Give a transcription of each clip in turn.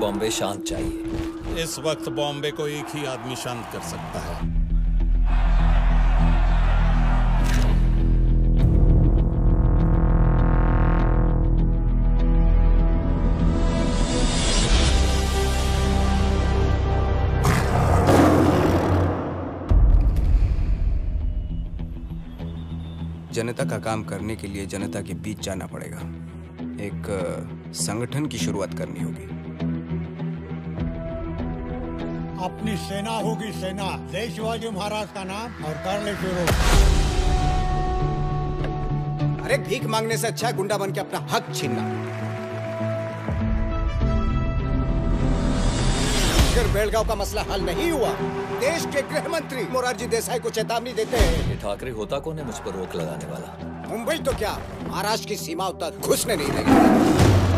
बॉम्बे शांत चाहिए। इस वक्त बॉम्बे को एक ही आदमी शांत कर सकता है। जनता का काम करने के लिए जनता के बीच जाना पड़ेगा। एक संगठन की शुरुआत करनी होगी। अपनी सेना होगी सेना। जय शिवाजी महाराज का नाम और कर ले शुरू अरे भीख मांगने से अच्छा है गुंडा बन के अपना हक छीनना। अगर बेलगांव का मसला हल नहीं हुआ। देश के गृह मंत्री मोरारजी देसाई को चेतावनी देते हैं। ये ठाकरे होता कौन है मुझ पर रोक लगाने वाला? मुंबई तो क्या महाराष्ट्र की सीमाओं तक घुसने नहीं देंगे।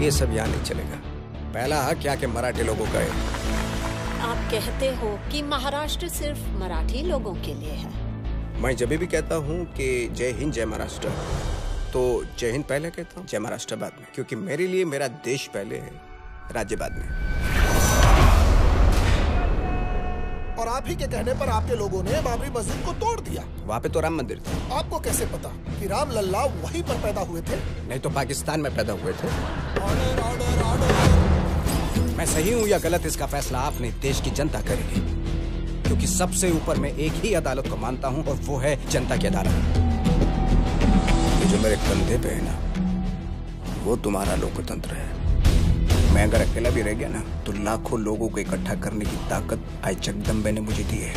ये सब यहाँ नहीं चलेगा। पहला हक क्या के मराठी लोगों का है आप कहते हो कि महाराष्ट्र सिर्फ़ मराठी लोगों के लिए है। मैं जब भी कहता हूँ कि जय हिंद जय महाराष्ट्र तो जय हिंद पहले कहता हूँ जय महाराष्ट्र बाद में क्योंकि मेरे लिए मेरा देश पहले है राज्य बाद में। आप ही के कहने पर आपके लोगों ने बाबरी मस्जिद को तोड़ दिया। वहाँ पे तो राम मंदिर था। आपको कैसे पता कि राम लल्ला वहीं पर पैदा हुए थे? नहीं तो पाकिस्तान में पैदा हुए थे। Order order order. मैं सही हूँ या गलत इसका फैसला आपने देश की जनता करेगी क्योंकि सबसे ऊपर मैं एक ही अदालत को मानता हूँ और वो है जनता की अदालत। जो मेरे कंधे पे है ना वो तुम्हारा लोकतंत्र है। मैं अगर अकेला भी रह गया ना तो लाखों लोगों को इकट्ठा करने की ताकत आज जगदम्बे ने मुझे दी है।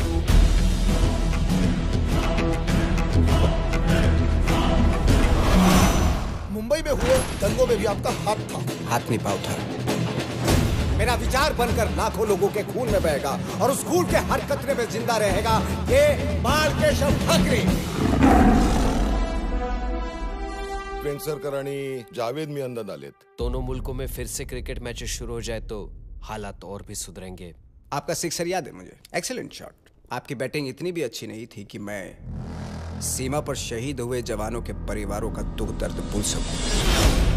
मुंबई में हुए दंगों में भी आपका हाथ था। हाथ नहीं पाव था। मेरा विचार बनकर लाखों लोगों के खून में बहेगा और उस खून के हर कतरे में ज़िंदा रहेगा। ये बाल केशव ठाकरे। आणि जावेद अंदर आलेत दोनों मुल्कों में फिर से क्रिकेट मैचेस शुरू हो जाए तो हालात और भी सुधरेंगे। आपका सिक्सर याद है मुझे? एक्सेलेंट शॉट आपकी बैटिंग इतनी भी अच्छी नहीं थी कि मैं सीमा पर शहीद हुए जवानों के परिवारों का दुख दर्द भूल सकूँ।